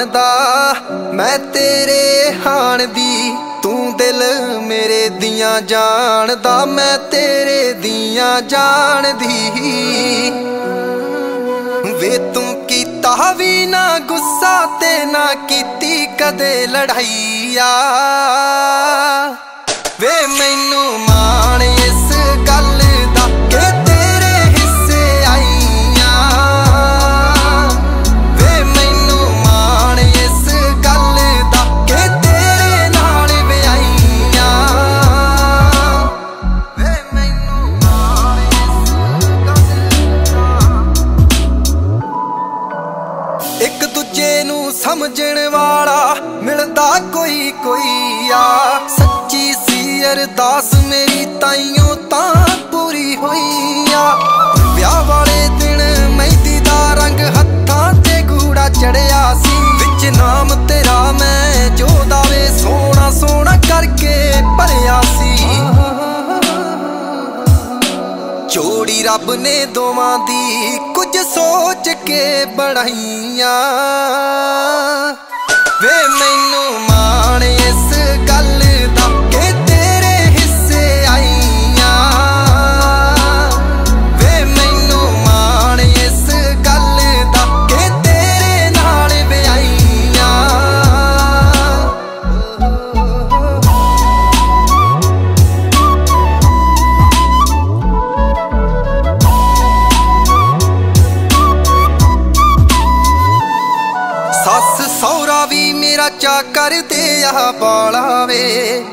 ਜਾਣਦਾ, ਮੈਂ ਤੇਰੇ ਹਾਣ ਦੀ ਤੂੰ ਦਿਲ ਮੇਰੇ ਦੀਆਂ ਜਾਣਦਾ, ਮੈਂ ਤੇਰੇ ਦੀਆਂ ਜਾਣਦੀ। ਵੇ ਤੂੰ ਕੀਤਾ ਵੀ ਨਾ ਗੁੱਸਾ ਤੇ ਨਾ ਕੀਤੀ ਕਦੇ ਲੜਾਈਆ। ਵੇ ਮੈਨੂੰ ਕੋਈ ਕੋਈ ਆ। ਸੱਚੀ ਸੀ ਅਰਦਾਸ ਮੇਰੀ ਤਾਈਓ ਤਾਂ ਪੂਰੀ ਹੋਈ ਆ। ਵਿਆਹ ਵਾਲੇ ਦਿਨ ਮਹਿੰਦੀ ਦਾ ਰੰਗ ਹੱਥਾਂ ਤੇ ਗੂੜਾ ਚੜਿਆ ਸੀ। ਵਿੱਚ ਨਾਮ ਤੇਰਾ ਮੈਂ ਜੋ ਦਾਵੇ ਸੋਹਣਾ ਸੋਹਣਾ ਕਰਕੇ ਭਰਿਆ ਸੀ। ਜੋੜੀ ਰੱਬ ਨੇ ਦੋਵਾਂ ਦੀ ਕੁਝ ਸੋਚ ਕੇ ਬਣਾਈਆਂ। ਵੇ ਮੈਨੂੰ ਮਾਣ ਇਸ ਗੱਲ ਮੇਰਾ ਚਾ ਕਰਦੇ ਆ ਬਾਲਾ ਵੇ।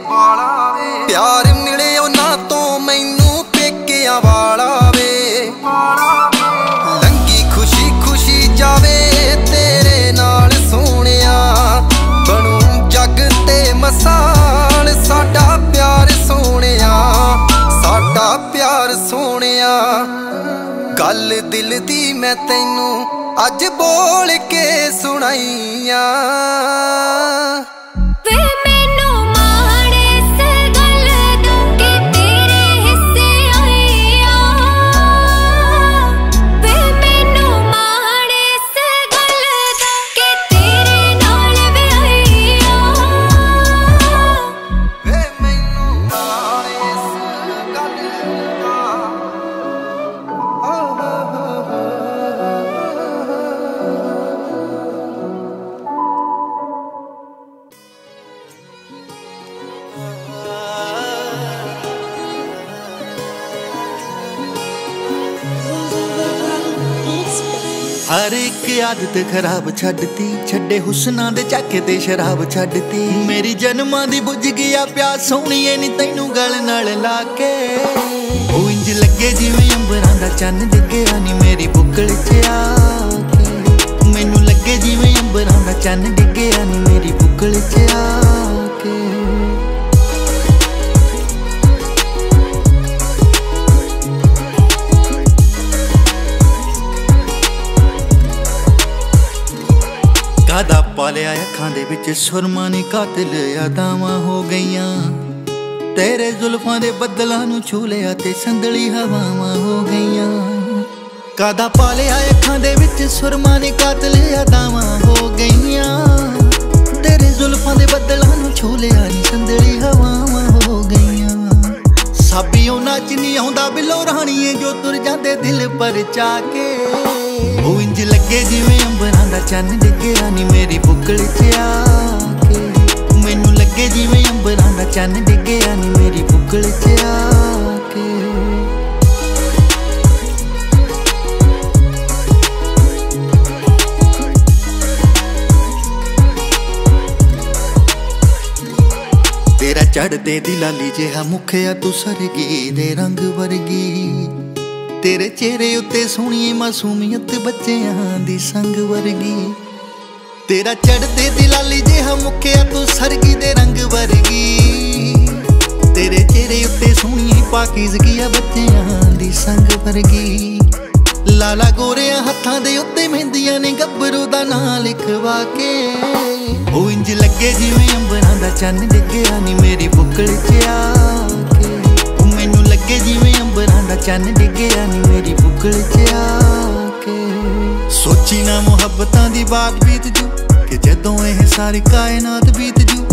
ਪਿਆਰ ਮਿਲੇ ਨਾ ਤੋਂ, ਮੈਨੂੰ ਪੇਕਿਆਂ ਵਾਲਾ ਵੇ। ਲੰਗੀ ਖੁਸ਼ੀ ਖੁਸ਼ੀ ਜਾਵੇ ਤੇਰੇ ਨਾਲ ਸੋਹਣਿਆ। ਬਣੂ ਜੱਗ ਤੇ ਮਸਾਲ, ਸਾਡਾ ਪਿਆਰ ਸੋਹਣਿਆ। ਸਾਡਾ ਪਿਆਰ ਸੋਹਣਿਆ। ਗੱਲ ਦਿਲ ਦੀ ਮੈਂ ਤੈਨੂੰ ਅੱਜ ਬੋਲ ਕੇ ਸੁਣਾਈਆਂ। ਹਰ ਇੱਕ ਆਦਤ ਖਰਾਬ ਛੱਡਤੀ, ਛੱਡੇ ਹੁਸਨਾਂ ਦੇ ਝਾਕੇ ਤੇ ਸ਼ਰਾਬ ਛੱਡਤੀ। ਮੇਰੀ ਜਨਮਾਂ ਦੀ ਬੁੱਝ ਗਿਆ ਪਿਆਸ ਸੋਹਣੀਏ ਨੀ ਤੈਨੂੰ ਗਲ ਨਾਲ ਲਾ ਕੇ। ਉਹ ਇੰਜ ਲੱਗੇ ਜਿਵੇਂ ਅੰਬਰਾਂ ਦਾ ਚੰਨ ਡਿੱਗਿਆ ਨੀ ਮੇਰੀ ਬੁੱਕਲ 'ਚ ਆ ਕੇ। ਮੈਨੂੰ ਲੱਗੇ ਜਿਵੇਂ ਅੰਬਰਾਂ ਦਾ ਚੰਨ ਡਿੱਗਿਆ ਨੀ ਮੇਰੀ ਬੁੱਕਲ 'ਚ ਆ ਕੇ। ਕਾਦਾ ਪਾਲਿਆ ਅੱਖਾਂ ਦੇ ਵਿੱਚ ਸੁਰਮਾ ਨੇ ਕਾਤਲ ਯਾਦਾਵਾਂ ਹੋ ਗਈਆਂ। ਤੇਰੇ ਜ਼ੁਲਫਾਂ ਦੇ ਬੱਦਲਾਂ ਨੂੰ ਛੂ ਲਿਆ ਤੇ ਸੰਦਲੀ ਹਵਾਵਾਂ ਹੋ ਗਈਆਂ। ਕਾਦਾ ਪਾਲਿਆ ਅੱਖਾਂ ਦੇ ਵਿੱਚ ਸੁਰਮਾ ਨੇ ਕਾਤਲ ਯਾਦਾਵਾਂ ਹੋ ਗਈਆਂ। ਤੇਰੇ ਜ਼ੁਲਫਾਂ ਦੇ ਬੱਦਲਾਂ ਨੂੰ ਛੂ ਲਿਆ ਨੀ ਸੰਦਲੀ ਹਵਾਵਾਂ ਹੋ ਗਈਆਂ। ਸਾਬੀ ਉਹ ਨੱਚ ਨਹੀਂ ਆਉਂਦਾ, ਬਿਲੋ ਰਾਣੀਏ ਜੋ ਤੁਰ ਜਾਂਦੇ ਦਿਲ ਪਰ ਚਾ ਕੇ ਉਹ ਇੰਜ ਲੱਗੇ ਜਿਵੇਂ ਅੰਬਰਾਂ ਦਾ ਚੰਨ ਡਿੱਗਿਆ ਨੀ ਮੇਰੀ ਬੁੱਕਲ 'ਚ ਆ ਕੇ। ਮੈਨੂੰ ਲੱਗੇ ਜਿਵੇਂ ਅੰਬਰਾਂ ਦਾ ਚੰਨ ਡਿੱਗਿਆ ਨੀ ਮੇਰੀ ਬੁੱਕਲ 'ਚ ਆ ਕੇ। ਤੇਰਾ ਚੜਦੇ ਦੀ ਜਿਹਾ ਮੁਖਿਆ ਤੂੰ ਸਰਗੀ ਦੇ ਰੰਗ ਵਰਗੀ। ਤੇਰੇ ਚਿਹਰੇ ਉੱਤੇ ਸੋਹਣੀ ਮਾਸੂਮੀਅਤ ਬੱਚਿਆਂ ਦੀ ਸੰਗ ਵਰਗੀ। ਤੇਰਾ ਚੜਦੇ ਦੀ ਜਿਹਾ ਮੁਖਿਆ ਤੂੰ ਸਰਗੀ ਦੇ ਰੰਗ ਵਰਗੀ। ਤੇਰੇ ਚਿਹਰੇ ਉੱਤੇ ਸੋਹਣੀ ਪਾਕੀਜ਼ਗੀ ਆ ਬੱਚਿਆਂ ਦੀ ਸੰਗ ਵਰਗੀ। ਲਾਲਾ ਗੋਰਿਆਂ ਹੱਥਾਂ ਦੇ ਉੱਤੇ ਮਹਿੰਦੀਆਂ ਨੇ ਗੱਭਰੂ ਦਾ ਨਾਂ ਲਿਖਵਾ ਕੇ। ਉਹ ਇੰਜ ਲੱਗੇ ਜਿਵੇਂ ਅੰਬਰਾਂ ਦਾ ਚੰਨ ਡਿੱਗਿਆ ਨੀ ਮੇਰੀ ਬੁੱਕਲ 'ਚ ਆ। ਲੱਗੇ ਜਿਵੇਂ ਅੰਬਰਾਂ ਦਾ ਚੰਨ ਡਿੱਗਿਆ ਨੀ ਮੇਰੀ ਬੁੱਕਲ 'ਚ ਆ ਕੇ। ਸੋਚੀ ਨਾ ਮੁਹੱਬਤਾਂ ਦੀ ਬਾਤ ਬੀਤ ਜੂ, ਕਿ ਜਦੋਂ ਇਹ ਸਾਰੀ ਕਾਇਨਾਤ ਬੀਤ ਜੂ,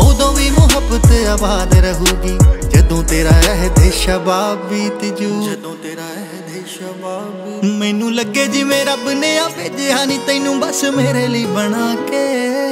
ਉਦੋਂ ਵੀ ਮੁਹੱਬਤ ਆਬਾਦ ਰਹੂਗੀ। ਜਦੋਂ ਤੇਰਾ ਇਹ ਦੇਸ਼ ਸ਼ਬਾਬ ਬੀਤ ਜੂ। ਜਦੋਂ ਤੇਰਾ ਇਹ ਸ਼ਬਾਬ ਮੈਨੂੰ ਲੱਗੇ ਜਿਵੇਂ ਰੱਬ ਨੇ ਆ ਭੇਜਿਆ ਨਹੀਂ ਤੈਨੂੰ ਬਸ ਮੇਰੇ ਲਈ ਬਣਾ ਕੇ।